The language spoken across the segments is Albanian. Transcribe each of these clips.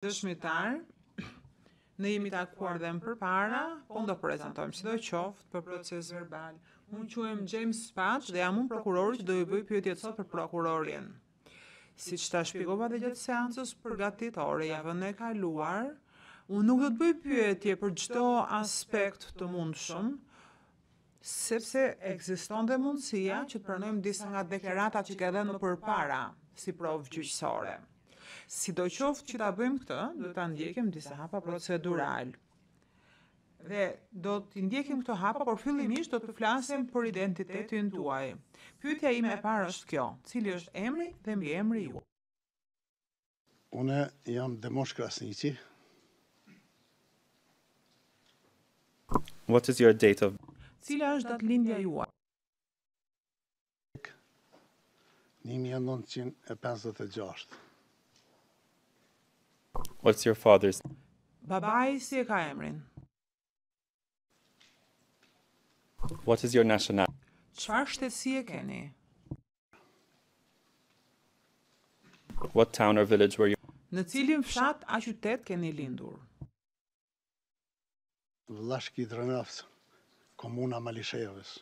Dëshmitar, Ne jemi takuar dhe më përpara, por do prezantohem, sidoqoftë për procesverbal. Unë quhem James Pace dhe jam unë prokurori që do ju bëj pyetjet sot për prokurorinë. Siç ta shpjegova dhe gjatë seancës përgatitore, javën e kaluar, unë nuk do të bëj pyetje për çdo aspekt të mundshëm, sepse ekziston dhe mundësia që të pranojmë disa nga deklaratat që ke dhënë më përpara si provë gjyqësore. Sidoqoftë që ta bëjmë këtë, duhet të ndjekim disa hapa proceduralë. Dhe do t'i ndjekim këto hapa, por fillimisht do të flasim për identitetin tuaj. Pyetja ime e parë është kjo, cili është emri dhe mbiemri juaj? Unë jam Demosh Krasniqi. What is your date of Cila është datëlindja juaj? Një mijë e nëntëqind e pesëdhjetë e gjashtë. What's your father's Babai si e ka emrin? What is your nationality? Çfarë shtetësie keni? What town or village were you? Në cilin fshat a qytet keni lindur? Vllashki Drenovc, komuna e Malishevës.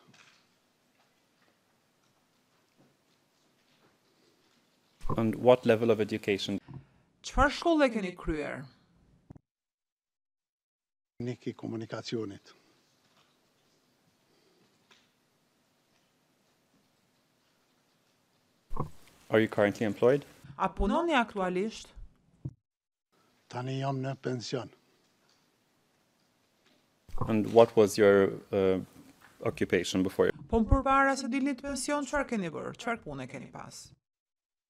And what level of education? Çfarë shkolle keni kryer? Teknik i komunikacionit. Are you currently employed? A punoni aktualisht? Tani jam në pension. And what was your uh, occupation before? Po më përpara se të dilnit në pension, çfarë keni bërë? Çfarë pune keni pas?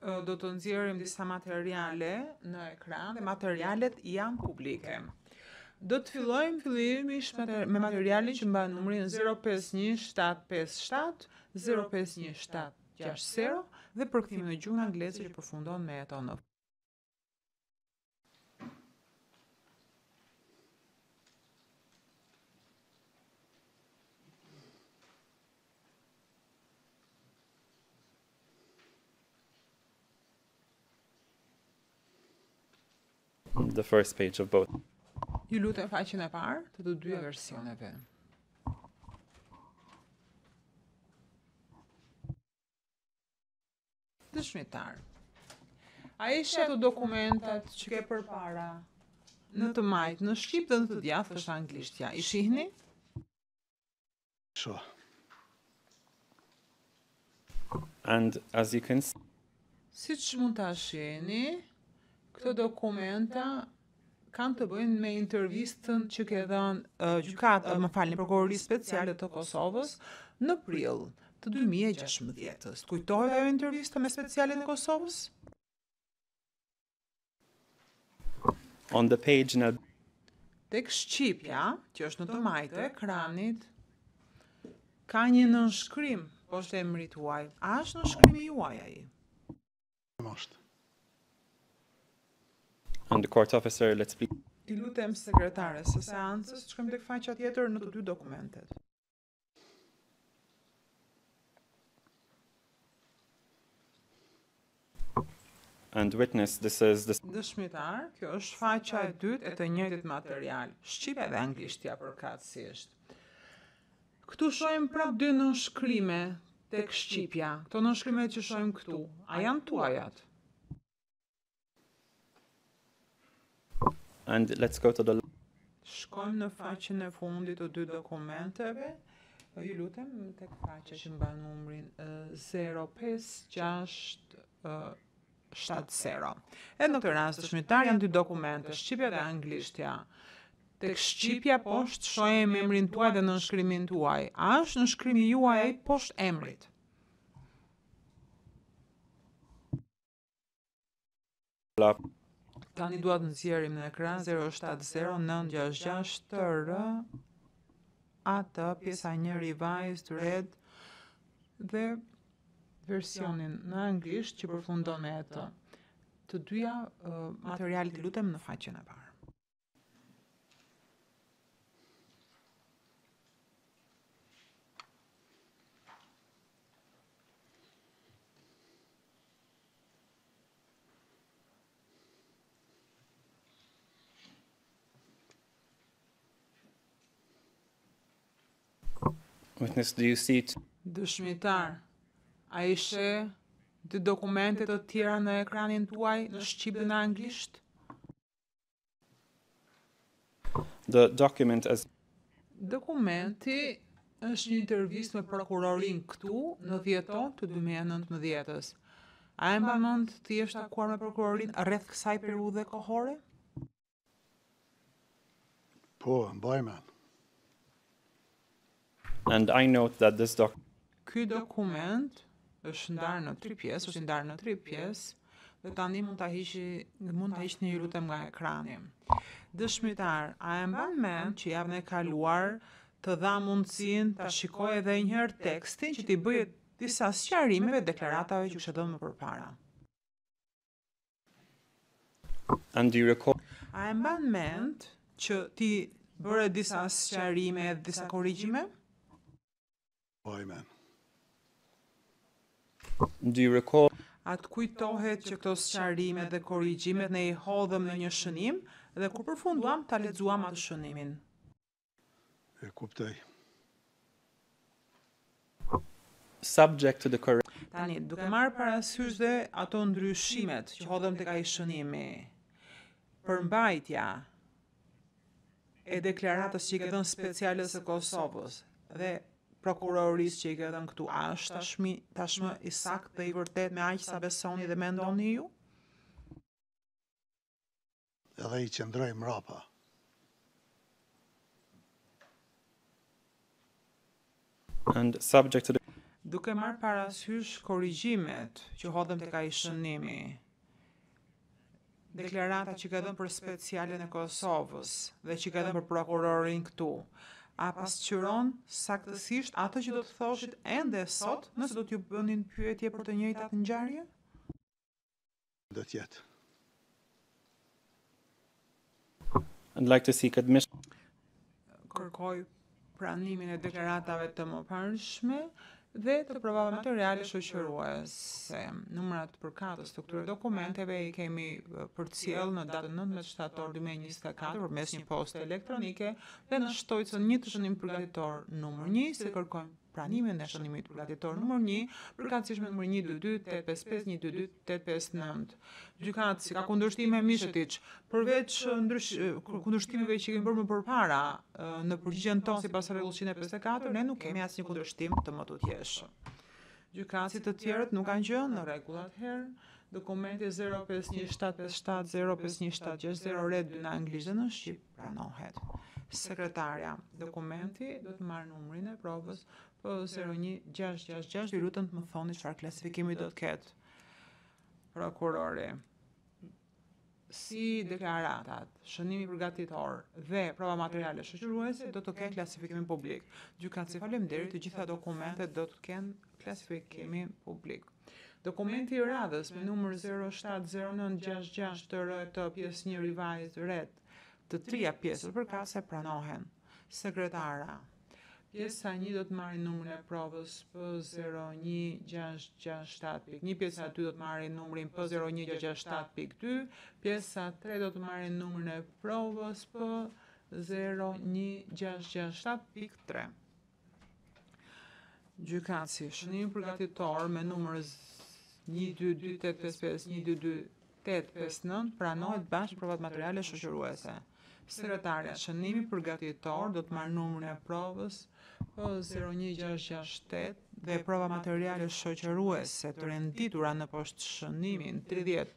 do të nxjerrim disa materiale në ekran dhe materialet janë publike. Do të fillojmë fillimisht me materialin që mban numrin 051757 051760 dhe përkthimi në gjuhën angleze që përfundon me ET në the first page of both. Ju lutem faqen e parë të të dy versioneve. Dëshmitar. A i sheh këto dokumentat që ke përpara në të majtë, në shqip dhe në të djathtë është anglishtja. I shihni? Sho. And as you can see, siç mund ta shihni, këto dokumenta kanë të bëjnë me intervistën që ke dhënë gjykatës, më falni, prokurorisë speciale të Kosovës në prill të 2016-ës. Kujtohet ajo intervista me specialen e Kosovës? On the page në tek shqipja, që është në të majtë të ekranit, ka një nënshkrim poshtë emrit tuaj. A është nënshkrimi juaj ai? And the court officer, let's please. I lutem sekretares së seancës të shkojmë tek faqja tjetër në të dy dokumentet. and witness this is the dëshmitar kjo është faqja e dytë e të njëjtit material shqipja dhe anglishtja përkatësisht Këtu shohim prap dy nënshkrime tek shqipja. Këto nënshkrime që shohim këtu, a janë tuajat? And let's go to the Shkojmë në faqen e fundit të dy dokumenteve. Ju lutem tek faqja që mban numrin 056 shtatë zero. Edhe në këtë rast dëshmitar janë dy dokumente, shqipja dhe anglishtja. Tek shqipja poshtë shohim emrin tuaj dhe nënshkrimin tuaj. A është nënshkrimi juaj ai poshtë emrit? Hola. Tani dua të nxjerrim në ekran 070966 TR AT pjesa një revised red dhe versionin në anglisht që përfundon me ET. Të dyja materialet lutem në faqen e parë. Witness, do you see? Dëshmitar, A i sheh dy dokumente të tjera në ekranin tuaj në shqip dhe në anglisht? The document as Dokumenti është një intervistë me prokurorin këtu në dhjetor të 2019-ës. A e mban mend të jesh takuar me prokurorin rreth kësaj periudhe kohore? Po, mbaj mend. And I note that this doc Ky dokument është ndarë në tri pjesë, është ndarë në tri pjesë dhe tani mund ta hiqni mund ta hiqni ju lutem nga ekrani. Dëshmitar, a e mban mend që javën e kaluar të dha mundësinë ta shikoje edhe një herë tekstin që t'i bëje disa sqarime deklaratave që kishe dhënë më përpara? A e mban mend që ti bëre disa sqarime dhe disa korrigjime? A të kujtohet që këto sqarime dhe korrigjimet ne i hodhëm në një shënim dhe kur përfunduam ta lexuam atë shënimin? E kuptoj. Subject to the correct. Tani, duke marrë parasysh dhe ato ndryshimet që hodhëm tek ai shënimi, përmbajtja e deklaratës që i ke dhënë speciales së Kosovës dhe prokurorisë që i ke dhënë këtu, a është tashmi, tashmë i saktë dhe i vërtetë me aq sa besoni dhe mendoni ju? Edhe i qëndroj mrapa. And subject to the duke marrë parasysh korrigjimet që hodhëm tek ai shënimi. Deklarata që ke dhënë për specialen e Kosovës dhe që ke dhënë për prokurorinë këtu, a pasqyron saktësisht atë që do të thoshit ende sot nëse do t'ju bënin pyetje për të njëjtat ngjarje? do të jetë. I'd like to seek admission. Kërkoj pranimin e deklaratave të mëparshme dhe të provave materiale shoqëruese. Numrat përkatës të këtyre dokumenteve i kemi përcjellë në datën 19 shtator 2024 përmes një poste elektronike dhe në shtojcën një të shënimit përgatitor numër 1 Ne kërkojmë pranimin e shënimit përgatitor numër një, përkatësisht me numrin një dy dy, tetë pesë pesë, një dy dy, tetë pesë nëntë. Gjykatësi, ka kundërshtime? Mishetiç, përveç ndrysh, kundërshtimeve që kemi bërë më përpara në përgjigjen tonë sipas rregullës 154, ne nuk kemi asnjë kundërshtim të mëtutjeshëm. Gjykatësi, të tjerët nuk kanë gjë, në rregull atëherë. Dokumenti 0517505160 red në anglisht dhe në shqip. pranohet. Sekretarja, dokumenti do të marrë numrin e provës P01666, ju lutem të më thoni çfarë klasifikimi do të ketë prokurori. Si deklaratat, shënimi përgatitor dhe prova materiale shoqëruese do të kenë klasifikimin publik. Gjykatësi, faleminderit, të gjitha dokumentet do të kenë klasifikimin publik. Dokumenti i radhës me numër 070966-TRT pjesënjë Revised Red Të trija pjesët përkatëse pranohen. Sekretarja Pjesa një do të marrë numrin e provës P01667.1, pjesa dy do të marrë numrin P01667.2, pjesa tre do të marrë numrin e provës P01667.3. Gjykatësi, shënimi përgatitor me numër 122855 122859 pranohet bashkë me provat materiale shoqëruese. Sekretarja, shënimi përgatitor do të marrë numrin e provës P01668 dhe provat materiale shoqëruese të renditura në poshtëshënimin 30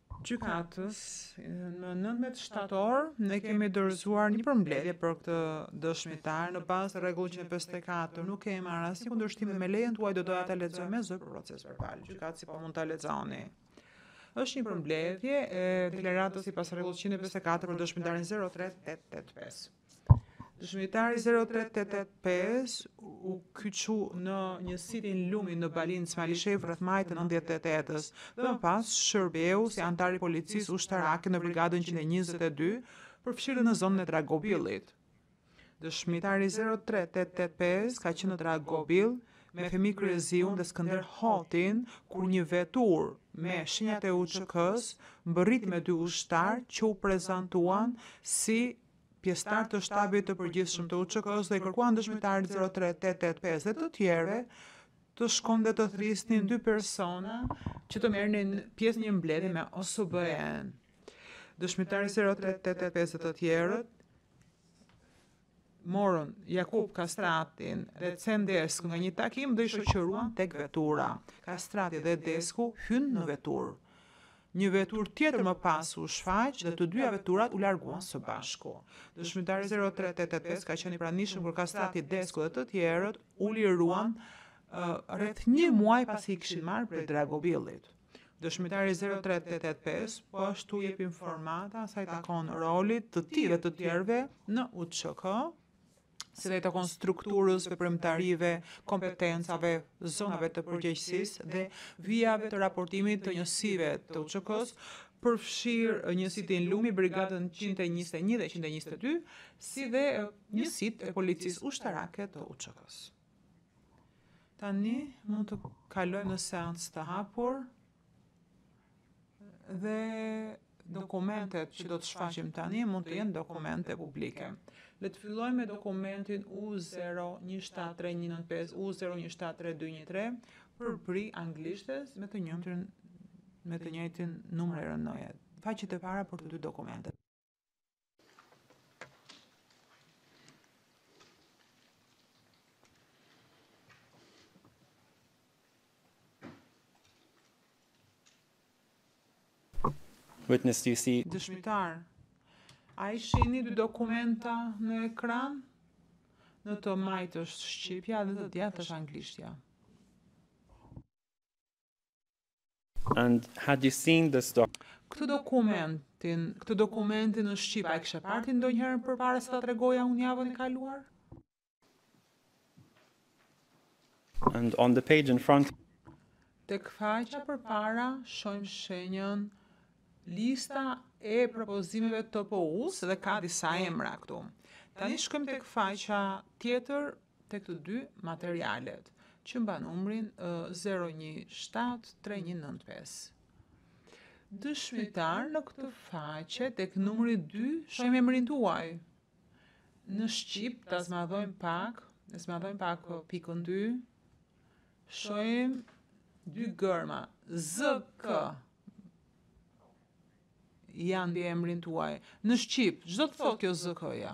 Gjykatës, më nëntëmbëdhjetë shtator ne kemi dorëzuar një përmbledhje për këtë dëshmitar në bazë të rregullit njëqind e pesëdhjetë e katër. Nuk kemi marrë asnjë kundërshtim dhe me lejen tuaj do doja ta lexoj me zë për procesverbal. Gjykatësi po mund ta lexoni është një përmbledhje e deklaratës sipas rregullit 154 për dëshmitarin 03885. Dëshmitari 03885 u kyç në njësitin Lumi në Balincë, Malishevë rreth majit të 98-ës. Dhe më pas, shërbeu si anëtar i policisë ushtarake në Brigadën 122, përfshirë në zonën e Dragobillit. Dëshmitari 03885 ka qenë në Dragobill me Fehmi Kryeziun dhe Skënder Hotin, kur një veturë me shenjat e UÇK-së mbërriti me dy ushtarë që u prezantuan si pjesëtarë të Shtabit të Përgjithshëm të UÇK-së dhe i kërkuan dëshmitarit zero tre tetë tetë pesë dhe të tjerëve të shkonin dhe të thrisnin dy persona që të merrnin pjesë në një mbledhje me OSBE-në. Dëshmitari zero tre tetë tetë pesë dhe të tjerët morën Jakub Kastratin dhe Cen Desku nga një takim dhe i shoqëruan tek vetura. Kastrati dhe Desku hynë në veturë. Një veturë tjetër më pas u shfaq dhe të dyja veturat u larguan së bashku. Dëshmitari zero tre tetë tetë pesë ka qenë i pranishëm kur Kastrati, Desku dhe të tjerët u liruan rreth një muaj pasi i kishin marrë prej Dragobillit. Dëshmitari zero tre tetë tetë pesë po ashtu jep informata sa i takon rolit të tij dhe të tjerëve në UÇK, si dhe i takon strukturës, veprimtarive, kompetencave, zonave të përgjegjësisë dhe vijave të raportimit të njësive të UÇK-së, përfshirë njësitin Lumi, Brigadën 121 dhe 122, si dhe njësitë e Policisë Ushtarake të UÇK-së. Tani mund të kalojmë në seancë të hapur. Dhe dokumentet që do të shfaqim tani mund të jenë dokumente publike. Le të fillojmë me dokumentin U0173195 U0173213 për sa i përket anglishtes me të njëjtin me të njëjtin numër rendor. Faqet e para për të dy dokumentet. Witness, do you see? Dëshmitar, a i shihni dy dokumenta në ekran? Në të majtë është shqipja dhe të djathtë është anglishtja. And had you seen this Këtë dokumentin, këtë dokumentin në shqip, a e kishe parë ti ndonjëherë përpara se ta tregoja unë javën e kaluar? And on the page in front. Tek faqja përpara shohim shënjon lista e propozimeve të POU-s dhe ka disa emra këtu. Tani shkojmë tek faqja tjetër tek të dy materialet që mban numrin 0173195. Dëshmitar në këtë faqe tek numri 2 shohim emrin tuaj. Në shqip ta zmadhojmë pak, e zmadhojmë pak uh, pikën 2. Shohim dy gërma ZK janë mbi emrin tuaj. Në shqip, ç'do të thotë kjo ZK-ja?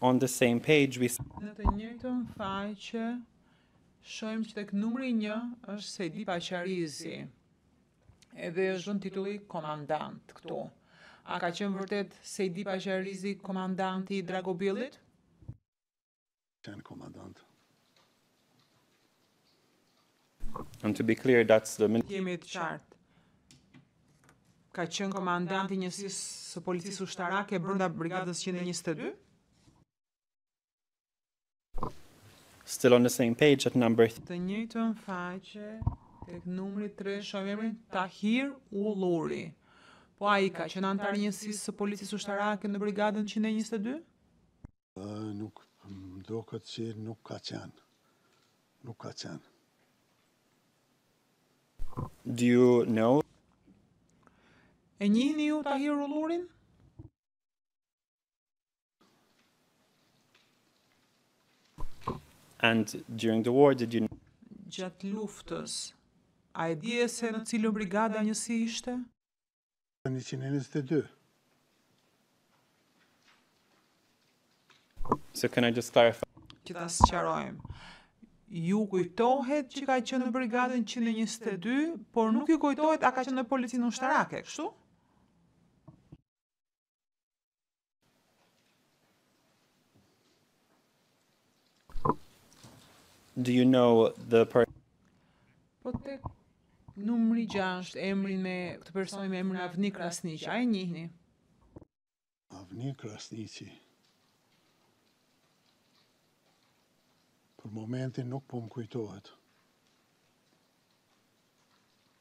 On the same page we Në të njëjtën faqe shohim që tek numri një është Sejdi Paqarizi. Edhe është dhënë titulli komandant këtu. A ka qenë vërtet Sejdi Paqarizi komandanti i Dragobilit? Qenë komandant. And to be clear, that's the military. Jemi të qartë. Ka qenë komandant i njësisë së policisë ushtarake brenda brigadës 122? Still on the same page at number. Të njëjtën faqe tek numri 3 shohim emrin Tahir Ulluri. Po ai ka qenë anëtar i njësisë së policisë ushtarake në brigadën 122? Nuk, më duket që nuk ka qenë. Nuk ka qenë. Do you know? E njihni ju Tahir Ullurin? And during the war did you Gjatë luftës, a e dije se në cilën brigadë e njësi ishte? Në njëqind e njëzet e dy. So can I just clarify? Që ta sqarojmë. Ju kujtohet që ka qenë në brigadën njëqind e njëzet e dy, por nuk ju kujtohet a ka qenë në policinë ushtarake, kështu? Do you know the per Po te numri 6 emrin e këtij personi me emrin Avni Krasniqi, a e njihni. Avni Krasniqi. Për momentin nuk po më kujtohet.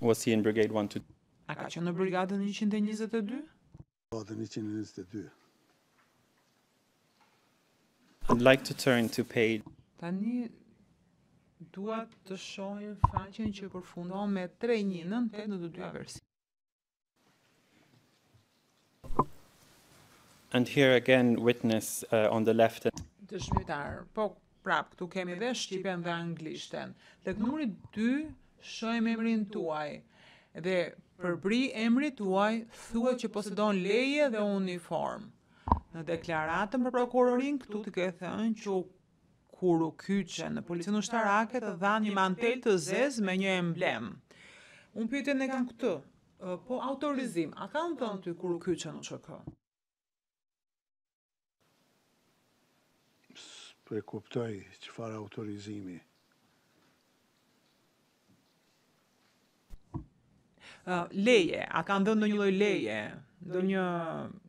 Was he in Brigade 122? A ka qenë në Brigadën 122? Brigadën 122. I'd like to turn to page. Tani dua të shohim faqen që përfundon me 319 në të dyja versionet. And here again witness uh, on the left. Dëshmitar, po prap këtu kemi dhe shqipen dhe anglishten. Tek numri 2 shohim emrin tuaj. Dhe përbri emrit tuaj thuhet që posedon leje dhe uniform. Në deklaratën për prokurorin këtu ti ke thënë që Kur u kyçe në policinë ushtarake të dhanë një mantel të zezë me një emblemë. Unë pyetjen e kam këtë, po autorizim a të kanë dhënë ty kur u kyçe në UÇK? S'po e kuptoj çfarë autorizimi? leje, a të kanë dhënë ndonjë lloj leje, ndonjë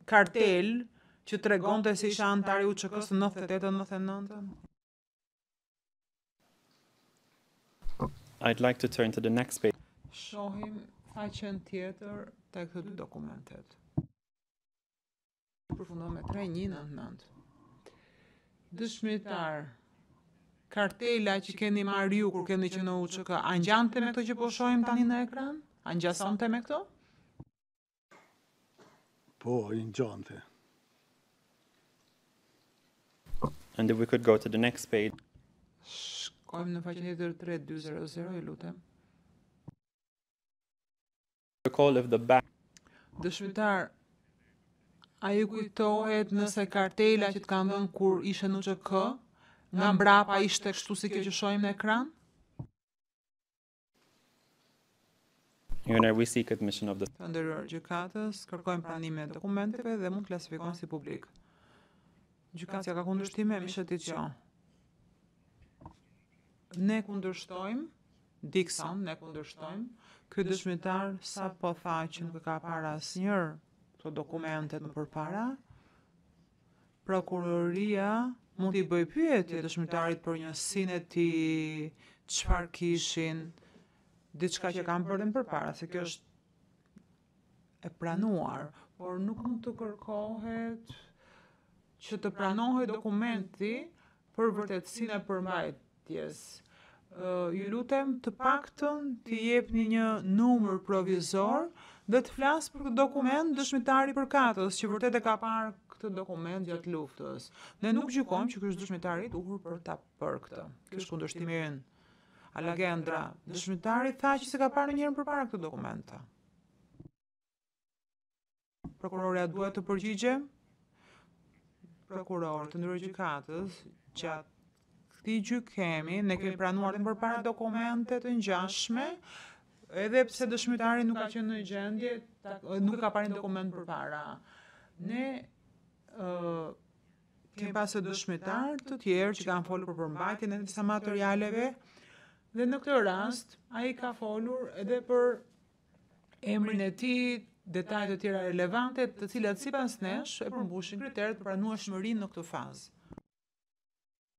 kartelë që tregonte se ishe anëtar i UÇK-së 98-99? I'd like to turn to the next page. Shohim faqen tjetër tek këto dokumentet. Përfundon me 3199. Dëshmitar, kartela që keni marrë ju kur keni qenë në UÇK, a ngjante me këtë që po shohim tani në ekran? A ngjasonte me këtë? Po, i ngjante. And if we could go to the next page. Shkojmë në faqen tjetër 3200, ju lutem. Dëshmitar, A ju kujtohet nëse kartela që të kanë dhënë kur ishe në UÇK, nga mbrapa ishte kështu si kjo që shohim në ekran? Të nderuar gjykatës, kërkojmë pranimin e dokumenteve dhe mund të klasifikohen si publik. Gjykatësi, a ka kundërshtime, Michel Titjean. Ne kundërshtojmë, Dixon, ne kundërshtojmë, ky dëshmitar sapo tha që nuk e ka parë asnjëherë këto dokumente më përpara, prokuroria mund t'i bëjë pyetje dëshmitarit për njësinë e tij, çfarë kishin, diçka që kanë bërë dhe më përpara, se kjo është e pranuar, por nuk mund të kërkohet që të pranohet dokumenti për vërtetësinë e përmbajtjes. Ju lutem të paktën të jepni një numër provizor dhe të flasë për këtë dokument dëshmitari përkatës që vërtet e ka parë këtë dokument gjatë luftës. Ne nuk gjykojmë që ky është dëshmitari i duhur për këtë. Ky është kundërshtimi ynë. Alagendra, dëshmitari tha që s'e ka parë ndonjëherë më përpara këtë dokument. Prokuroria duhet të përgjigjet? Prokuror, të nderuar gjykatës, gjatë këtij gjykimi, ne kemi pranuar edhe më përpara dokumente të ngjashme, edhe pse dëshmitari nuk ka qenë në gjendje, nuk ka parë një dokument përpara. Ne, uh, Kemi pasur dëshmitarë të tjerë që kanë folur për përmbajtjen e disa materialeve dhe në këtë rast ai ka folur edhe për emrin e tij, detaje të tjera relevante, të cilat sipas nesh e përmbushin kriteret për pranueshmërinë në këtë fazë.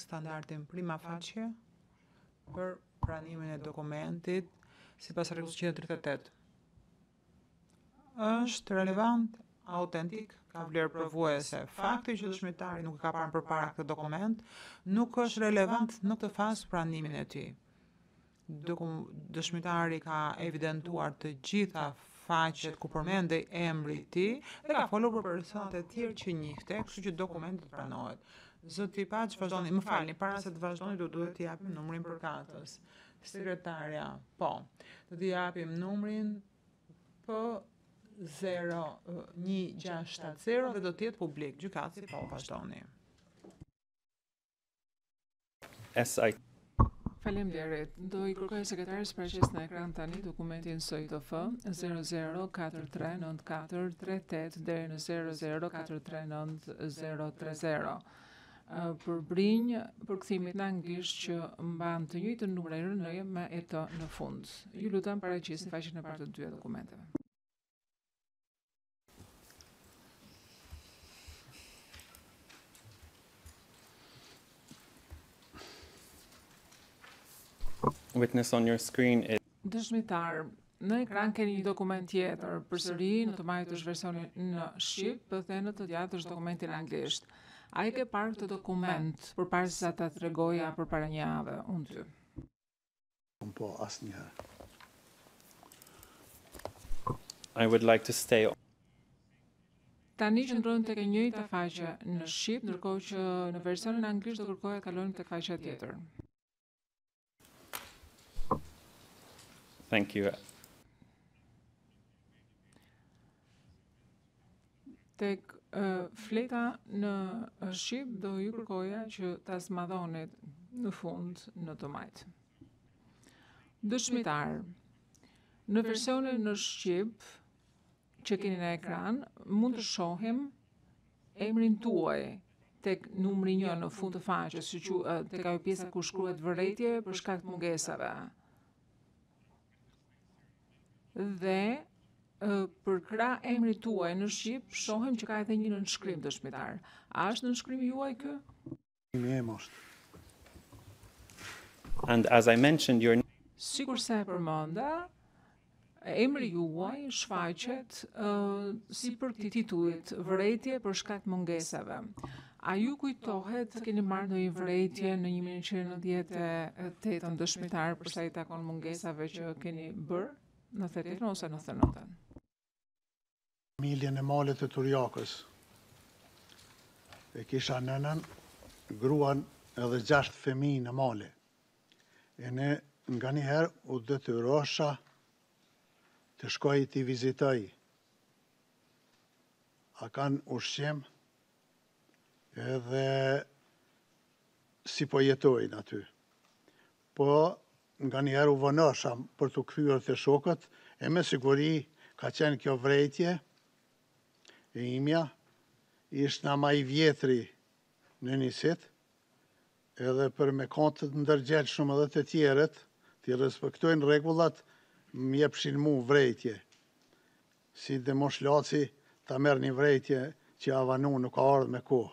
standardin prima facie për pranimin e dokumentit sipas rregullit 138. Është relevant autentik ka vlerë provuese. Fakti që dëshmitari nuk e ka parë përpara këtë dokument nuk është relevant në këtë fazë pranimin e tij. Dëshmitari ka evidentuar të gjitha faqet ku përmendej emri i tij dhe ka folur për personat e tjerë që njihte, kështu që dokumenti do të pranohet. Zoti Paç, vazhdoni, më falni, para se të vazhdoni do duhet të japim numrin përkatës. Sekretarja, po. Do t'i japim numrin P 01670 dhe do të jetë publik. Gjykatësi, po, vazhdoni. SIT. Faleminderit. Do i kërkoj sekretares të paraqesë në ekran tani dokumentin SOITF 00439438 deri në 00439030. Përbri përkthimit në anglisht që mban të njëjtin numër ERN-je me ET në fund. Ju lutem paraqisni faqen e parë të të dy dokumenteve. Witness on your screen is Dëshmitar, në ekran keni një dokument tjetër, përsëri në të majtë është versioni në Shqip dhe në të djathtë është dokumenti në Anglisht. A i ke parë këtë dokument përpara se sa ta tregoja përpara një jave, unë ty? po asnjëherë. I would like to stay on. Tani qëndrojmë tek e njëjta faqe në shqip, ndërkohë që në versionin anglisht do kërkoja të kalojmë tek faqja tjetër. Thank you. tek fleta në shqip do ju kërkoja që ta zmadhonit në fund në të majtë. Dëshmitar, në versionin në shqip që keni në ekran, mund të shohim emrin tuaj tek numri një në fund të faqes, që që tek ajo pjesa ku shkruhet vërejtje për shkak të mungesave. Dhe përkrah emrit tuaj në Shqip, shohim që ka edhe një nënshkrim dëshmitar. A është nënshkrimi juaj ky? I jemi është. And as I mentioned your... Sikur se e përmenda, Emri juaj shfaqet sipër titullit Vërejtje për shkak mungesave. A ju kujtohet të keni marrë ndonjë vërejtje në 1998 dëshmitar për sa i takon mungesave që keni bërë në TO-në ose në TMT-në? Familjen në male të Turjakës e kisha nënën, gruan edhe gjashtë fëmijë në male. Edhe nganjëherë u detyrosha të shkoj t'i vizitoj. A kanë ushqim edhe si po jetojnë aty. Po, nganjëherë u vonosha për t'u kthyer te shokët, e me siguri ka qenë kjo vrejtje e imja, ishna ma i vjetri në njësit, edhe për me kanë të ndërgjegjshëm edhe të tjerët, t'i respektojnë rregullat, më jepshin mu vrejtje. Si dhe moshatar ta merrnin vrejtje që avanu nuk ka ardhur me kohë.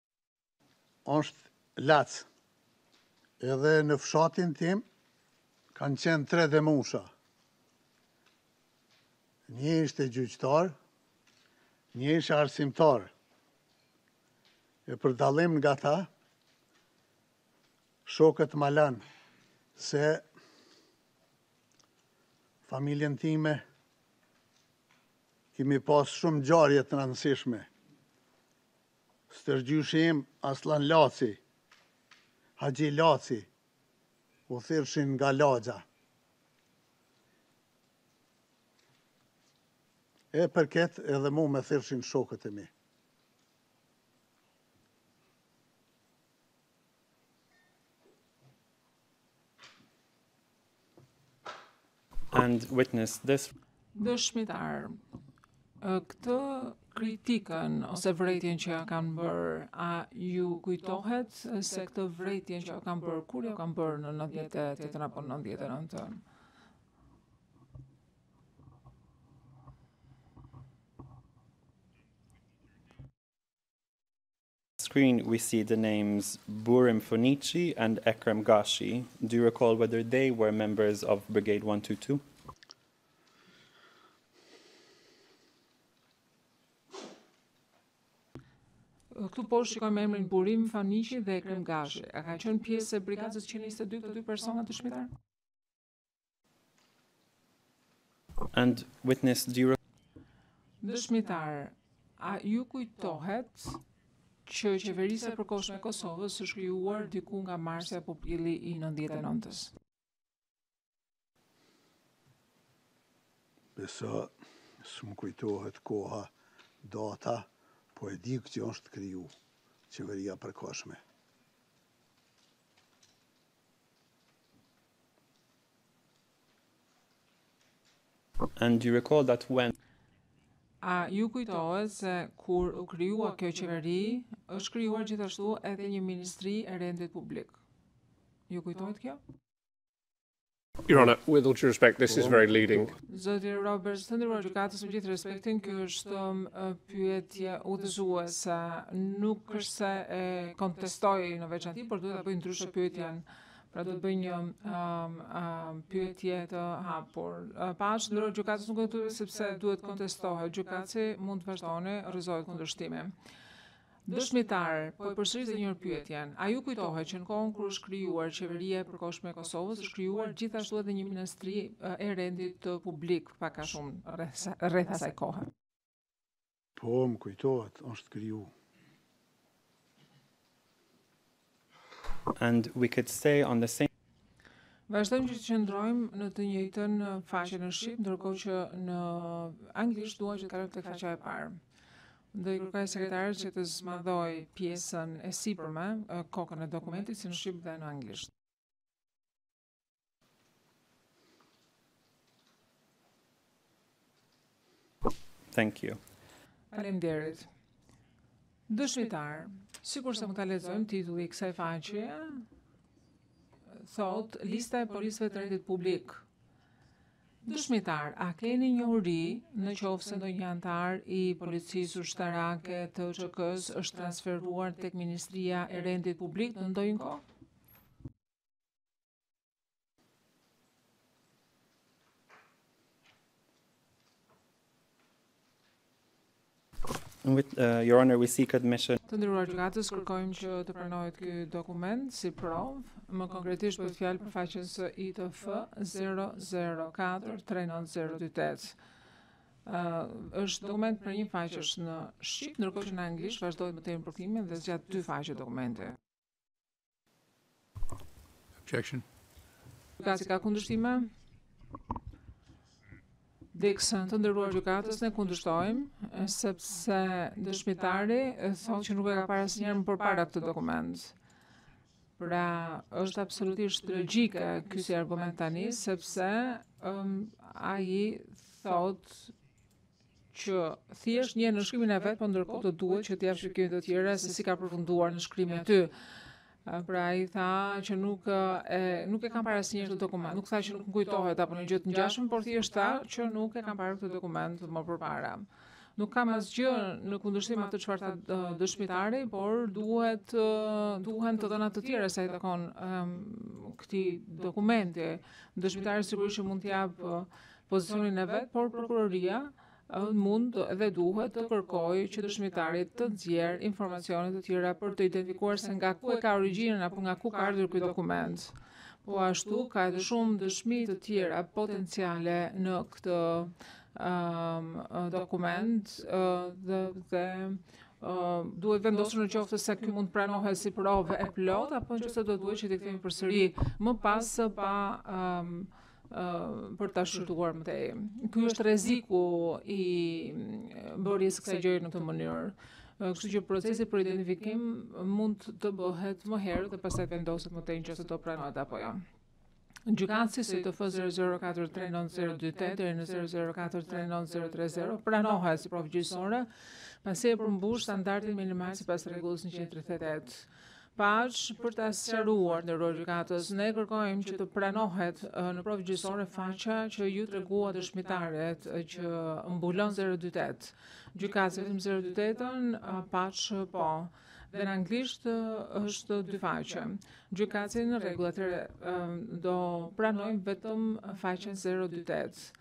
është Lac. Edhe në fshatin tim kanë qenë tre Demusha. Një ishte gjyqtar, një ishte arsimtar. E për dallim nga ta, shokët më lanë se n'familjen time kemi pas shumë ngjarje të rëndësishme. Stërgjyshi im Aslan Laci, Haxhi Laci, u thirrshin nga lagja. E për këtë edhe mu më thirrshin shokët e mi. And witness this. Dëshmitar, këtë kritikën ose vërejtjen që ju kanë bërë, a ju kujtohet se këtë vërejtjen që ju kanë bërë, kur jua kanë bërë në 98-ën apo 99-ën? Screen, We see the names Burim Faniqi and Ekrem Gashi, do you recall whether they were members of Brigade 122? Këtu po shikojmë emrin Burim Faniqi dhe Ekrem Gashi. A kanë qenë pjesë e brigadës 122 këto dy persona, dëshmitar? And witness do you Dëshmitar, a ju kujtohet që qeveria e përkohshme e Kosovës është krijuar diku nga marsi apo prilli i 99-s? Besa, s'më kujtohet koha, data, po e di që është kriju qeveria e përkohshme. And you recall that when A ju kujtohet se kur u krijua kjo qeveri, është krijuar gjithashtu edhe një ministri e rendit publik. Ju kujtohet kjo? Your Honor, with all due respect, this is very leading. Zoti Roberts, të nderuar gjykatës me gjithë respektin, kjo është um, Pyetje udhëzuese, nuk është se e kontestoj në veçanti, por duhet ta bëj ndryshe pyetjen. Pra do të bëj një um, um, pyetje të hapur. Po ashtu, i nderuar gjykatës, nuk e di se pse duhet të kontestohet. Gjykatësi: mund të vazhdoni, rrëzohet kundërshtimi. Dëshmitar, po e përsëris edhe një herë pyetjen. A ju kujtohet që në kohën kur është krijuar qeveria e përkohshme e Kosovës, është krijuar gjithashtu edhe një ministri e rendit publik, pak a shumë rreth asaj kohe. Po, më kujtohet, është krejt. And we could stay on the same Vazhdojmë që të qëndrojmë në të njëjtën faqe në shqip, ndërkohë që në anglisht dua që të kalojmë tek faqja e parë. Do i kërkoj sekretarit që të zmadhojë pjesën e sipërme, kokën e dokumentit si në shqip dhe në anglisht. Thank you. Faleminderit. Dëshmitar, sikurse mund ta lexojmë titulli i kësaj faqe, thotë lista e policëve të rendit publik. Dëshmitar, a keni njohuri në qoftë se ndonjë anëtar i policisë ushtarake të UÇK-së është transferuar tek Ministria e Rendit Publik në ndonjë kohë? With, uh, Your Honor, we seek admission. Të nderuar gjykatës, kërkojmë që të pranohet ky dokument si provë, më konkretisht bëhet fjalë për faqen SITF 004-39028. Uh, është dokument për një faqesh në shqip, ndërkohë që në anglisht vazhdohet më tej dhe zgjat dy faqe dokumente. Objection. Ka, a ka kundërshtime? Dixon, të nderuar gjykatës, ne kundërshtojmë, sepse dëshmitari thotë që nuk e ka parë asnjëherë më përpara këtë dokument. Pra, është absolutisht logjike ky si argument tani, sepse um, ai thotë që thjesht njeh nënshkrimin e vet, por ndërkohë do duhet që të japë shpjegime të tjera se si ka përfunduar nënshkrimi i tij. Pra ai tha që nuk e nuk e kam parë asnjëherë këtë dokument. Nuk tha që nuk kujtohet apo ndonjë gjë të ngjashme, por thjesht tha që nuk e kam parë këtë dokument më përpara. Nuk kam asgjë në kundërshtim me atë çfarë tha dëshmitari, por duhet duhen të dhëna të tjera sa i takon këtij dokumenti. Dëshmitari sigurisht që mund të japë pozicionin e vet, por prokuroria mund dhe duhet të kërkojë që dëshmitari të nxjerrë informacione të tjera për të identifikuar se nga ku e ka origjinën apo nga ku ka ardhur ky dokument. Po ashtu ka edhe shumë dëshmi të tjera potenciale në këtë um, dokument uh, dhe, dhe uh, duhet vendosur në qoftë se ky mund të pranohet si provë e plotë apo nëse do duhet që të kthehemi përsëri më pas pa um, për ta shqyrtuar më tej. Ky është rreziku i bërjes kësaj gjëje në këtë mënyrë. Kështu që procesi për identifikim mund të bëhet më herët dhe pastaj vendoset më tej nëse do pranohet apo jo. Gjykatësi SITF 00439028 deri në 00439030 pranohet si provë gjyqësore, pasi e përmbush standardin minimal sipas rregullës 138. Paç, për ta sqaruar i nderuar gjykatës, ne kërkojmë që të pranohet në provë gjyqësore faqja që iu tregua dëshmitarit që mbulon 028. Gjykatësi vetëm 028-ën, Paç, po. Dhe në anglisht është dy faqe. Gjykatësi në rregull, atëherë do pranojmë vetëm faqen 028.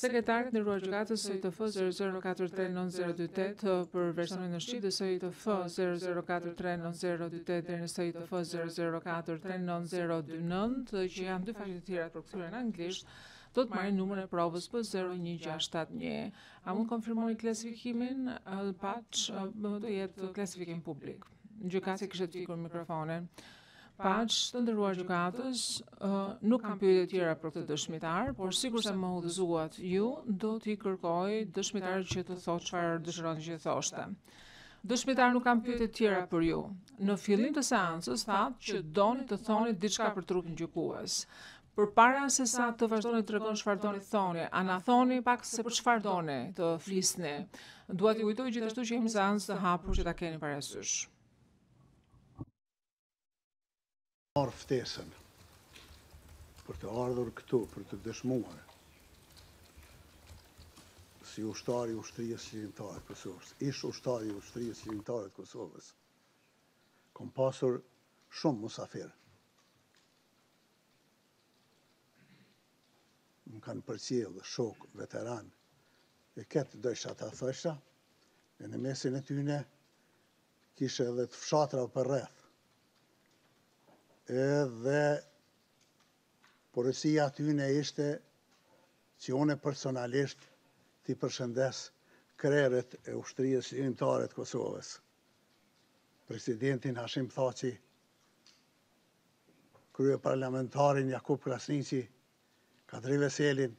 Sekretari i nderuar gjykatës SITF 00439028 për versionin në shqip dhe SITF 00439028 deri në SITF 00439029 që janë dy faqe të tjera përkthyer në anglisht do të marrin numrin e provës P01671. A mund konfirmoni klasifikimin? Paç do jetë klasifikim publik. gjykatësi e kishte fikur mikrofonin. Paç, të nderuar gjykatës, nuk kam pyetje tjera për këtë dëshmitar, por sikurse më udhëzuat ju, do t'i kërkoj dëshmitarit që të thotë çfarë dëshironte që të thoshte. Dëshmitar nuk kam pyetje tjera për ju. Në fillim të seancës thatë që doni të thoni diçka për trupin gjykues. Përpara sesa të vazhdoni tregoni çfarë doni të thoni, a na thoni pak se për çfarë doni të flisni, dua t'ju kujtoj gjithashtu që jemi në seancë të hapur që ta keni parasysh. Marrë ftesën për të ardhur këtu, për të dëshmuar si ushtar i Ushtrisë Çlirimtare të Kosovës, ish ushtar i Ushtrisë Çlirimtare të Kosovës, kom pasur shumë musafirë, Më kanë përcjellë shokë veteranë, e këtë dojsha ta thojsha, e në mesin e tyne kishe edhe të fshatrave përreth. Edhe porosia e tyne ishte që unë personalisht t'i përshëndes krerët e Ushtrisë Çlirimtare të Kosovës. Presidentin Hashim Thaçi, kryeparlamentarin Jakup Krasniqi, Kadri Veselin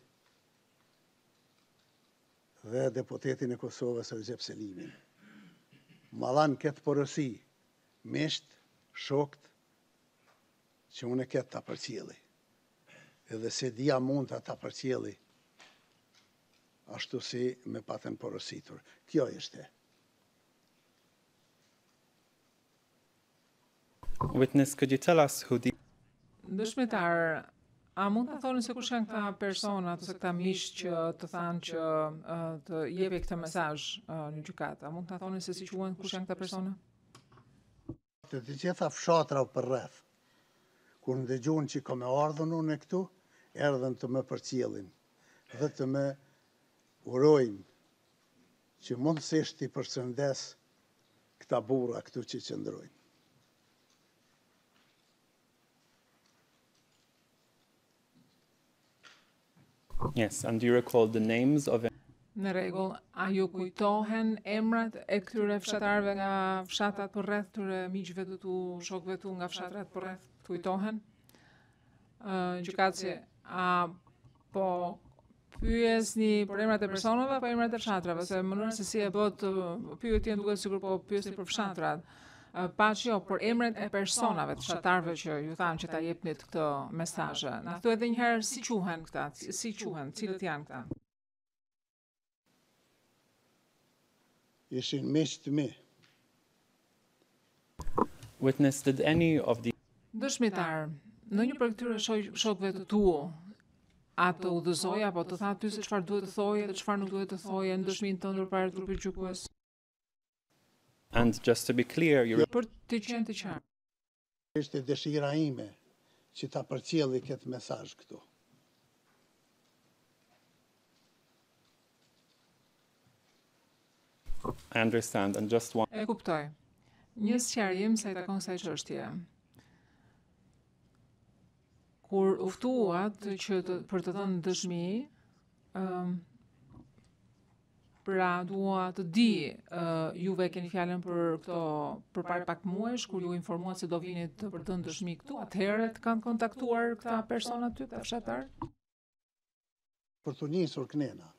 dhe deputetin e Kosovës Rexhep Selimin. Ma lanë këtë porosi, miqt, shokt, që unë këtë ta përcjelli. Edhe s'e di a munda ta përcjelli, ashtu si më patën porositur. Kjo ishte. Witness, could you tell us who the Dëshmitar, a mund të thoni se kush janë këta persona ose këta miq që të thanë që uh, të jepje këtë mesazh uh, në gjykatë? A mund të thoni se si quhen kush janë këta persona? Të gjitha fshatrat përreth. Kur ndëgjuan që kam me ardhur unë këtu, erdhën të më përcjellin dhe të më urojnë Që mundësisht t'i përshëndes këta burra këtu që qëndrojnë. Yes, and do you recall the names of Në rregull, a ju kujtohen emrat e këtyre fshatarëve nga fshatrat përreth këtyre miqve të tu, shokëve tu nga fshatrat përreth? Të kujtohen? Ë, uh, gjykatëse, a po pyesni për emrat e personave apo emrat e fshatrave, se mënyrën se si e bëtë uh, pyetjen duket sikur po pyesni për fshatrat. Uh, patjetër jo, për emrat e personave të fshatarëve që ju thanë që ta jepnit këto mesazhe. Na thuaj edhe njëherë si quhen këta, si quhen, cilët janë këta. Ishin miqtë e mi. Witness, did any of the... Dëshmitar, ndonjë prej këtyre shokëve të tu a të udhëzoi apo të tha ty se çfarë duhet të thoje dhe çfarë nuk duhet të thoje në dëshminë tënde para trupit gjykues? And just to be clear, you Për të qenë të qartë. Ishte dëshira ime që ta përcjell këtë mesazh këtu. E kuptoj. Një sqarim sa i takon kësaj çështjeje. Kur u ftuat që të për të dhënë dëshmi, ë Pra dua të di, uh, juve keni fjalën për këto për para pak muajsh kur u informuat se do vini të për të dhënë dëshmi këtu, atëherë të kanë kontaktuar këta persona ty, këta fshatarë? Për t'u nisur knena.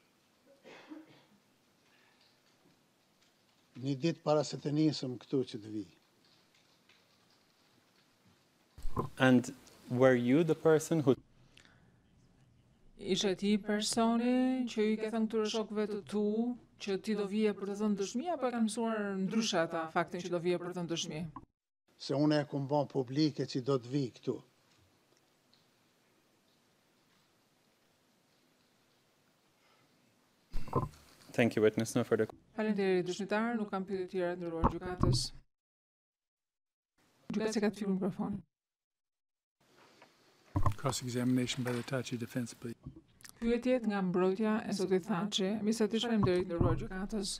Një ditë para se të nisem këtu që të vij. And were you the person who Ishe ti personi që i ke thënë këtyre shokëve të tu që ti do vije për të dhënë dëshmi apo e kanë mësuar ndryshe ata faktin që do vije për të dhënë dëshmi? Se unë e kum bo publike që do të vij këtu. Thank you witness no further. Faleminderit dëshmitar, nuk kam pyetje të tjera të nderuar gjykatës. Gjykatësi ka të fikur mikrofonin. Cross-examination by the Thaçi Defense, please. Pyetjet nga mbrojtja e Zotit Thaçi, Misetiç. Faleminderit, i nderuar gjykatës.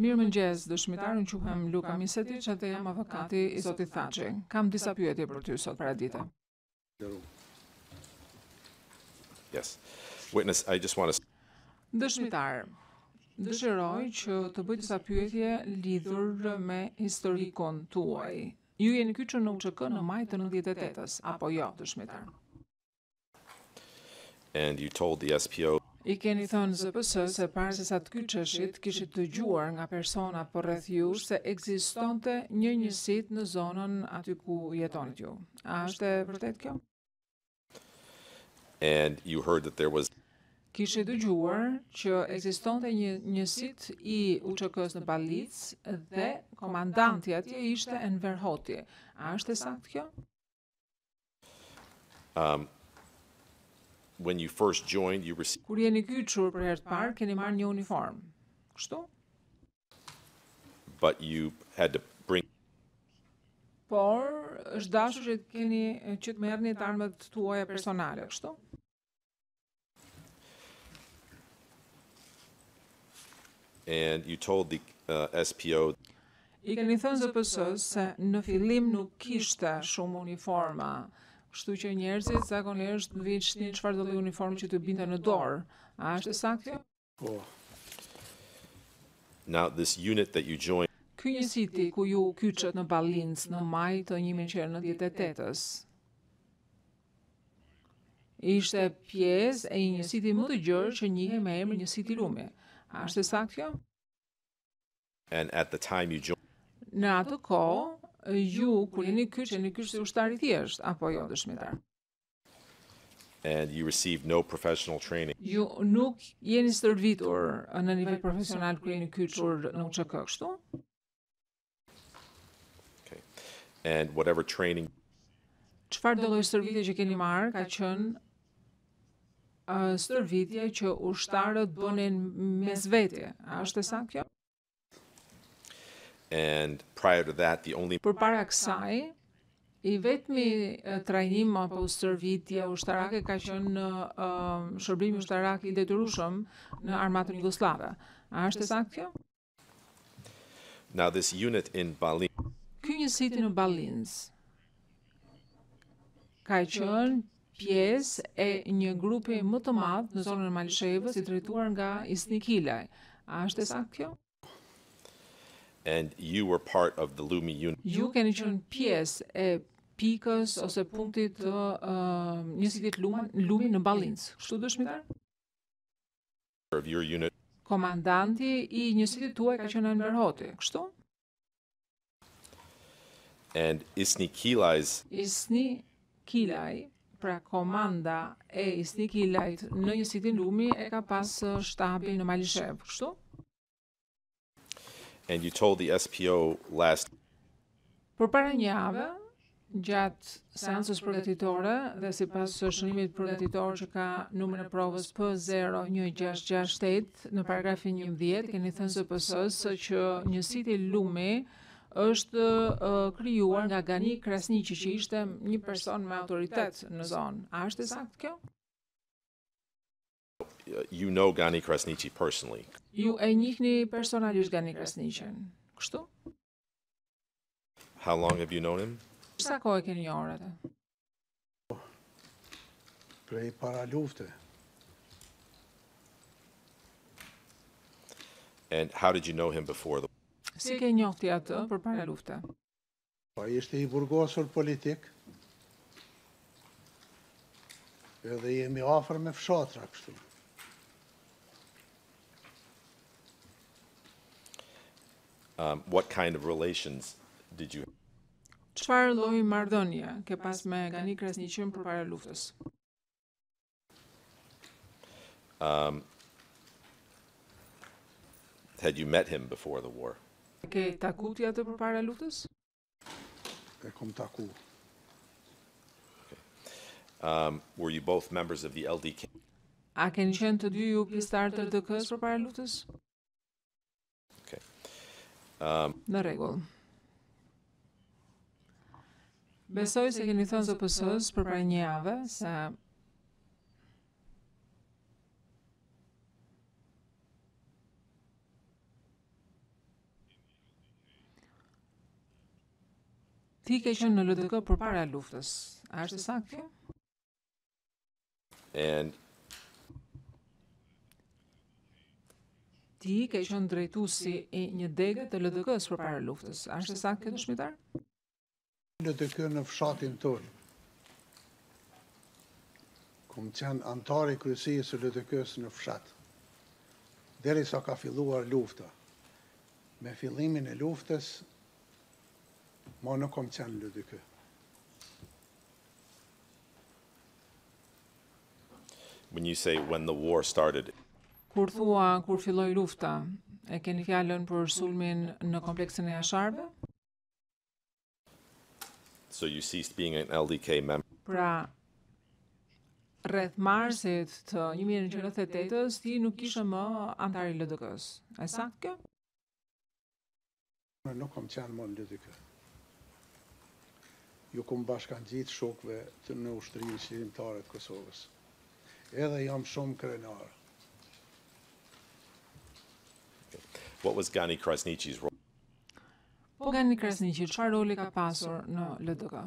Mirëmëngjes, dëshmitar, unë quhem Luka Misetiç dhe jam avokati i Zotit Thaçi. Kam disa pyetje për ty sot paradite. Yes. Witness, I just want to... Dëshmitar, dëshiroj që të bëj disa pyetje lidhur me historikun tuaj. Ju jeni kyçur në UÇK në maj të 98-s, apo jo, dëshmitar? And you told the SPO. I keni thënë ZPS-së se para se sa të kyçeshit, kishit dëgjuar nga persona po rreth jush se ekzistonte një njësit në zonën aty ku jetonit ju. A është e vërtetë kjo? And you heard that there was Kishit dëgjuar që ekzistonte një njësit i UÇK-së në Ballincë dhe komandanti atje ishte Enver Hoti. A është e saktë kjo? Um, when you first joined, you received... Kur jeni kyçur për herë të parë, keni marrë një uniformë. Kështu? But you had to bring... Por, është dashur që keni që të merrni armët tuaja personale, kështu? And you told the uh, SPO I keni thënë ZPS-së se në fillim nuk kishte shumë uniforma, kështu që njerëzit zakonisht vishnin çfarëdo lloj uniforme që t'u binte në dorë. A është e saktë kjo? Ky njësiti ku ju u kyçët në Ballincë në maj të një mijë e nëqind e nëntëdhjetë e tetës, ishte pjesë e një njësiti më të gjerë që njihej me emrin Njësiti Lumi. A është e saktë kjo? Në atë kohë, ju kur jeni kyç, jeni kyç si ushtar i thjeshtë, apo jo, dëshmitar? and you received no professional training. Ju nuk jeni stërvitur në nivel profesional kur jeni kyçur në UÇK, kështu? Okay. And whatever training Çfarëdo lloj stërvitje që keni marrë ka qenë uh, stërvitje që ushtarët bënin mes vete. A është e saktë kjo? Përpara kësaj, i vetmi trajnim apo stërvitje ushtarake ka qenë në, shërbimi ushtarak i detyrueshëm në Armatën Jugosllave. A është e saktë kjo? Ky njësiti në Ballincë ka qenë pjesë e një grupi më të madh në zonën e Malishevës i drejtuar nga Isni Kilaj. A është e saktë kjo? And you were part of the Lumi unit. Ju keni qenë pjesë e pikës ose punktit të uh, njësitit Lumin, Lumi në Ballinc. Kështu dëshmitar? Of your unit. Komandanti i njësitit tuaj ka qenë Enver Hoti, kështu? and Isni Kilajs. Isni Kilaj, pra komanda e Isni Kilajt në njësitin Lumi e ka pas shtabin në Malishevë, kështu? And you told the SPO last Përpara një jave, Gjatë seancës përgatitore dhe sipas shënimit përgatitor që ka numër e provës P01668 në paragrafin 11, keni thënë ZPS-së që njësiti Lumi është krijuar nga Gani Krasniqi që ishte një person me autoritet në zonë. A është e saktë kjo? You know Gani Krasniqi personally. Ju e njihni personalisht Gani Krasniqin. Kështu? How long have you known him? Sa kohë e keni njohur atë? Prej para lufte. And how did you know him before the Si e ke njoh ti atë përpara lufte? Po ai ishte i burgosur politik, edhe jemi afër me fshatra kështu. Um, what kind of relations did you Çfarë lloj marrëdhënie ke pas me Gani Krasniqin përpara luftës? Um, had you met him before the war? Ke taku ti atë përpara luftës? E kom taku. Um, were you both members of the LDK? A keni qenë të dy ju pjesëtarë të LDK-së përpara luftës? Në rregull. Besoj se keni thënë ZPS-s përpara një jave se Ti ke qenë në LDK përpara luftës. A është saktë kjo? And Ti ke qenë drejtuesi i një dege të LDK-së përpara luftës. A është saktë kjo dëshmitar? LDK në fshatin tonë. Kom qenë anëtar i kryesisë së LDK-së në fshat. Derisa ka filluar lufta. Me fillimin e luftës, ma nuk kom qenë LDK. When you say when the war started. Kur thua kur filloi lufta, e keni fjalën për sulmin në kompleksin e Jasharëve? So you ceased being an LDK member. Pra, rreth marsit të 1998-s ti nuk ishe më antar i LDK-s. A është saktë kjo? Unë nuk kam qenë më në LDK. Ju kom bashkangjitë shokve në Ushtrinë Çlirimtare të Kosovës. Edhe jam shumë krenar. What was Gani Krasniqi's role? Po Gani Krasniqi, çfarë roli ka pasur në LDK?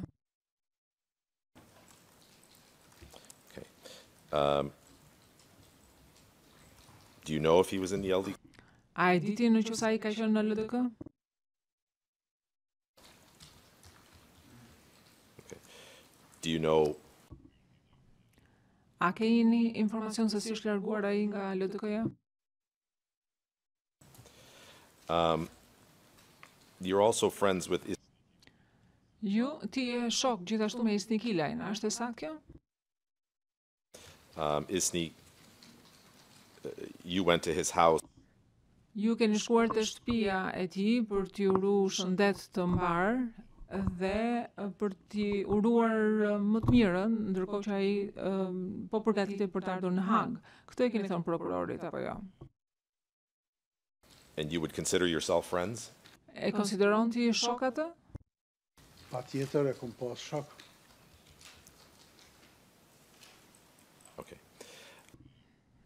Um, do you know if he was in the LDK? A e dini në qoftë se ai ka qenë në LDK? Do you know A keni informacion se si është larguar ai nga LDK-ja? Um, you're also friends with Ju ti je shok gjithashtu me Isni Kilajn, a është e saktë kjo? Um Isni uh, you went to his house. Ju keni shkuar te shtëpia e tij për t'i uru shëndet të mbarë dhe uh, për t'i uruar uh, më të mirën, ndërkohë që ai um, po përgatitej për të ardhur në Hagë. Këtë e keni thënë prokurorit apo jo? And you would consider yourself friends? E konsideron ti shok atë? Patjetër e kom pas shok. Okay.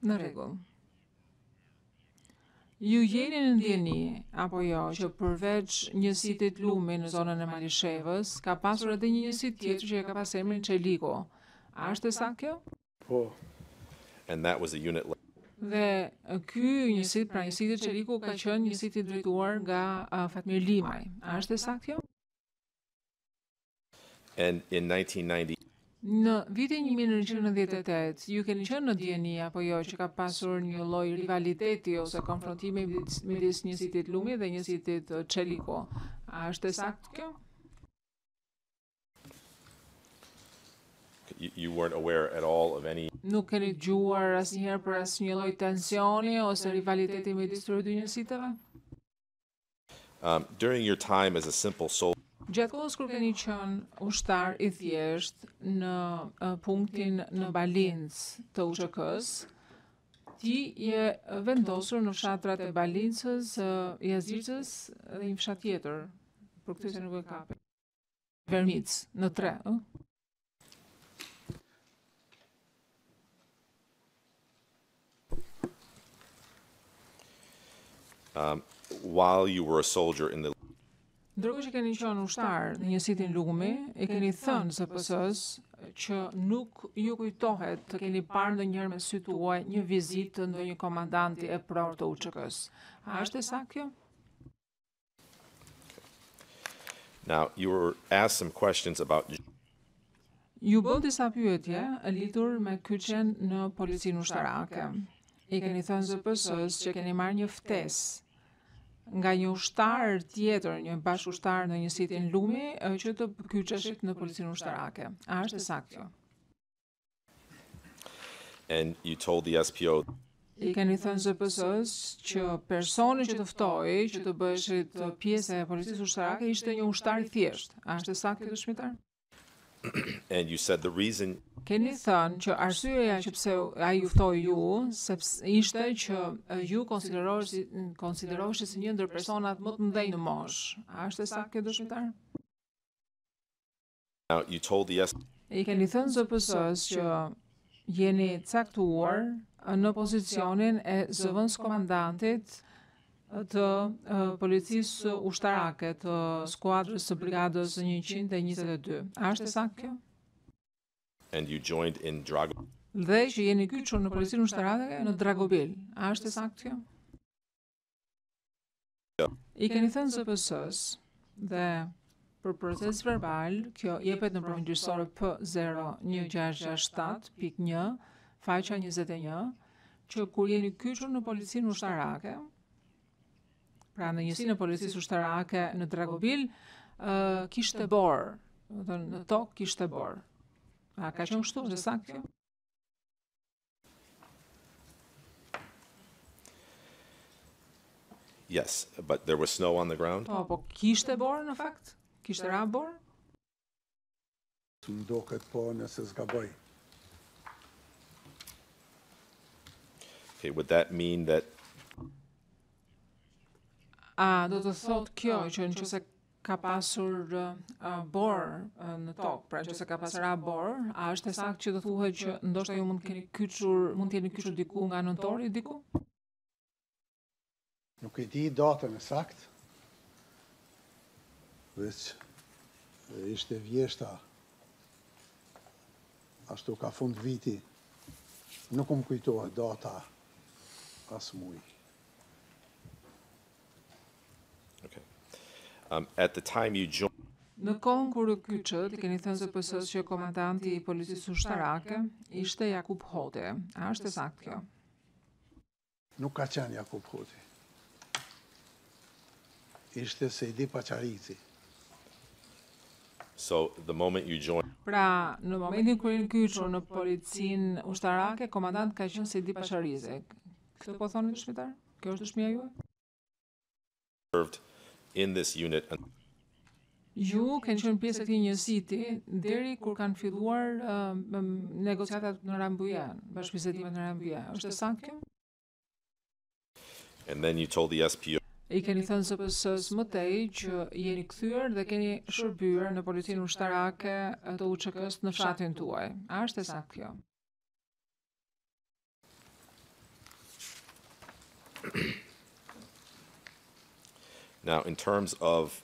Në rregull. Ju jeni në dijeni, apo jo, që përveç njësitit Lumi në zonën e Malishevës, ka pasur edhe një njësit tjetër që e ka pas emrin Çeliku. A është e saktë kjo? Po. And that was a unit Dhe ky njësit, pra njësiti Çeliku ka qenë njësit i drejtuar nga uh, Fatmir Limaj. A është e saktë kjo? And in 1990 Në vitin 1998, ju keni qenë në dijeni apo jo që ka pasur një lloj rivaliteti ose konfrontimi midis njësitit Lumi dhe njësitit Çeliku. A është e saktë kjo? You weren't aware at all of any Nuk keni dëgjuar asnjëherë për asnjë lloj tensioni ose rivaliteti midis këtyre dy njësiteve? Um, during your time as a simple soldier Gjatë kohës kur keni qenë ushtar i thjeshtë në punktin në Balincë të UÇK-së, ti je vendosur në fshatrat e Balincës, Jazircës dhe një fshat tjetër, përkthyesi nuk e kapi. Vermic, në tre, ë? Um, while you were a soldier in the Ndërkohë që keni qenë ushtar në njësitin Lumi, i keni thënë ZPS-së që nuk ju kujtohet të keni parë ndonjëherë me sytë tuaj një vizitë të ndonjë komandanti epror të UÇK-s. A është e saktë kjo? Now, you were asked some questions about Ju bënë disa pyetje lidhur me kyçjen në policinë ushtarake. I keni thënë ZPS-së që keni marrë një ftesë nga një ushtar tjetër, një bashkushtar në njësitin Lumi, që të kyçeshit në policinë ushtarake. A është e saktë kjo? And you told the SPO i keni thënë ZPS-së që personi që të ftoi që të bëheshit pjesë e policisë ushtarake ishte një ushtar i thjeshtë. A është e saktë kjo dëshmitar? And you said the reason Keni thënë që arsyeja që pse ai ju ftoi ju, sepse ishte që ju konsideroheshit si një ndër personat më të mëdhenj në moshë. A është e saktë kjo dëshmitar? I keni thënë ZPS-së që jeni caktuar në pozicionin e zëvendëskomandantit të policisë ushtarake të skuadrës së brigadës 122. A është e saktë kjo? And you joined in Drago. Dhe që jeni kyçur në policinë ushtarake në Dragobil. A është e saktë kjo? I keni thënë ZPS-së dhe për procesverbal, kjo jepet në Përmbledhje, P01667.1, faqja 21, që kur jeni kyçur në policinë ushtarake, pra në njësinë e policisë ushtarake në Dragobil, uh, kishte borë, në tokë kishte borë. A ka qenë kështu, e saktë kjo? Yes, but there was snow on the ground. Po, po kishte borë në fakt? Kishte ra borë? Më duket po nëse s'gaboj. Okay, would that mean that A do të thotë kjo që nëse ka pasur uh, borë uh, në tokë, pra nëse ka pasur rënë borë, a është e saktë që të thuhet që ndoshta ju mund të keni kyçur, mund të jeni kyçur diku nga nëntori diku? Nuk e di datën e saktë. Veç ishte vjeshta. Ashtu kah fund viti. Nuk më kujtohet data as muji. Në kohën kur u kyçët, i keni thënë ZPS-së që komandanti i Policisë Ushtarake ishte Jakup Hoti. A është e saktë kjo? Nuk ka qenë Jakup Hoti. Ishte Sejdi Paçarici. Pra, në momentin kur jeni kyçur në Policinë Ushtarake, komandant ka qenë Sejdi Paçarici. Këtë po thoni, dëshmitar? Kjo është dëshmia juaj? Ju keni qenë pjesë e këtij njësiti deri kur kanë filluar uh, negociatat në Rambuje, bashkëbisedimet në Rambuje. Është e saktë kjo? And then you told the SPO I keni thënë ZPS-së më tej që jeni kthyer dhe keni shërbyer në policinë ushtarake të UÇK-së në fshatin tuaj. A është e saktë kjo? Now in terms of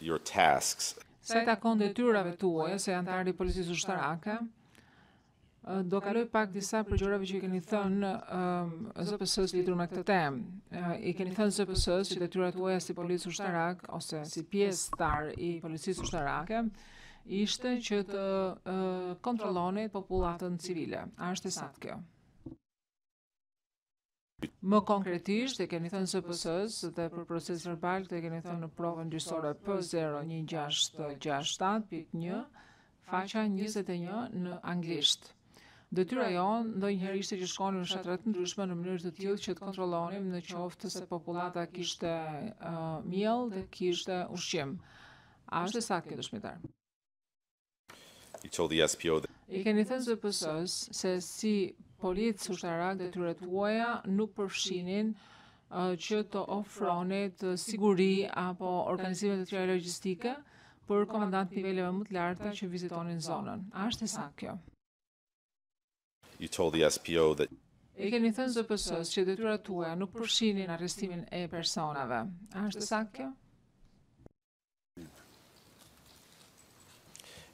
your tasks. Sa i takon detyrave tuaja si anëtar i policisë ushtarake, do kaloj pak disa prej gjërave që i keni thënë ZPS-së lidhur me këtë temë. I keni thënë ZPS-së që detyrat tuaja si polic ushtarak ose si pjesëtar i policisë ushtarake ishte që të kontrollonit popullatën civile. A është e saktë kjo? Më konkretisht, e keni thënë ZPS-së dhe për procesverbal, e keni thënë në provën gjyqësore P01667.1, faqa 21 në anglisht. Detyra jonë, ndonjëherë ishte që shkonim në fshatra të ndryshme në mënyrë të tillë që të kontrollonim në qoftë se popullata kishte uh, miell dhe kishte ushqim. A është e saktë kjo dëshmitar? You told the SPO that... I keni thënë ZPS-së se si polic ushtarak detyrat tuaja nuk përfshinin që të ofronit siguri apo organizime të tjera logistike për komandantë të niveleve më të larta që vizitonin zonën. A është e saktë kjo? You told the SPO that. I keni thënë ZPS-së që detyrat tuaja nuk përfshinin arrestimin e personave. A është e saktë kjo?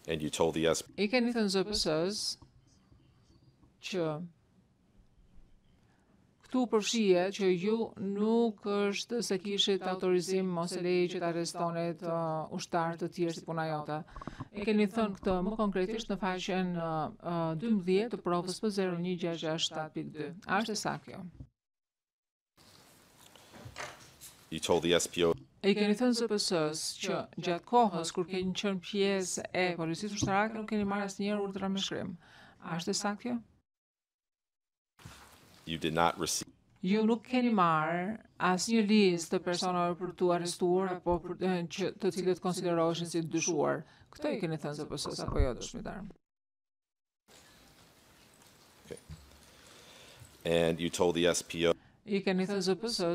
And you told the SPO. I keni thënë ZPS-së që Këtu përfshihet që ju nuk është se kishit autorizim ose leje që të arrestonit uh, ushtarë të tjerë si puna jote. E keni thënë këtë më konkretisht në faqen uh, 12 uh, të provës P01667.2. A është e saktë kjo? You told the SPO I keni thënë ZPS-së që gjatë kohës kur keni qenë pjesë e policisë ushtarake nuk keni marrë asnjëherë urdhra me shkrim. A është e saktë kjo? You did not receive ju nuk keni marrë asnjë listë të personave për t'u arrestuar apo për të, që të cilët konsideroheshin si të dyshuar. Këtë i keni thënë ZPS-së apo jo dëshmitar? Okay. And you told the SPO I keni thënë ZPS-së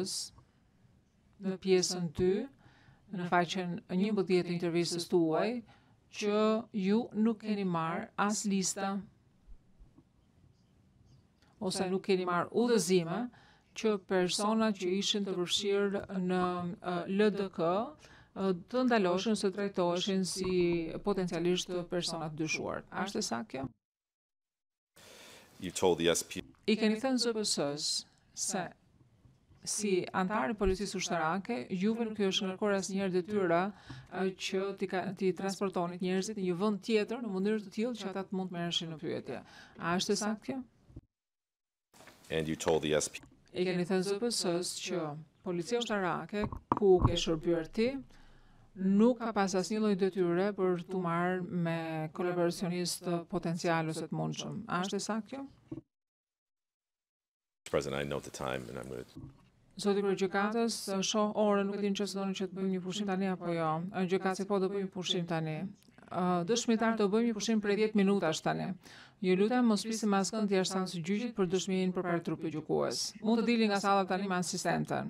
në pjesën 2, në faqen 11 të intervistës tuaj, që ju nuk keni marrë as lista, ose nuk keni marrë udhëzime, që persona që ishin të përfshirë në LDK, të ndaloheshin ose trajtoheshin si potencialisht persona të dyshuar. A është e saktë kjo? I keni thënë ZPS-së se si anëtar i policisë ushtarake, juve nuk ju është ngarkuar asnjëherë detyra që t'i ka t'i transportonit njerëzit në një vend tjetër në mënyrë të tillë që ata të mund të merreshin në pyetje. A është e saktë kjo? I keni thënë ZPS-së që policia ushtarake ku ke shërbyer ti nuk ka pas asnjë lloj detyre për t'u marrë me kolaboracionistë potencialë ose të mundshëm. A është e saktë kjo? Zoti kryegjykatës, shoh orën, nuk e di nëse doni që të bëjmë një pushim tani apo jo. Gjykatësi po do bëjmë një pushim tani. Dëshmitar do bëjmë një pushim prej 10 minutash tani. Ju lutem mos flisni me askënd jashtë sallës së gjyqit për dëshminë përpara trupit gjykues. Mund të dilni nga salla tani me asistenten.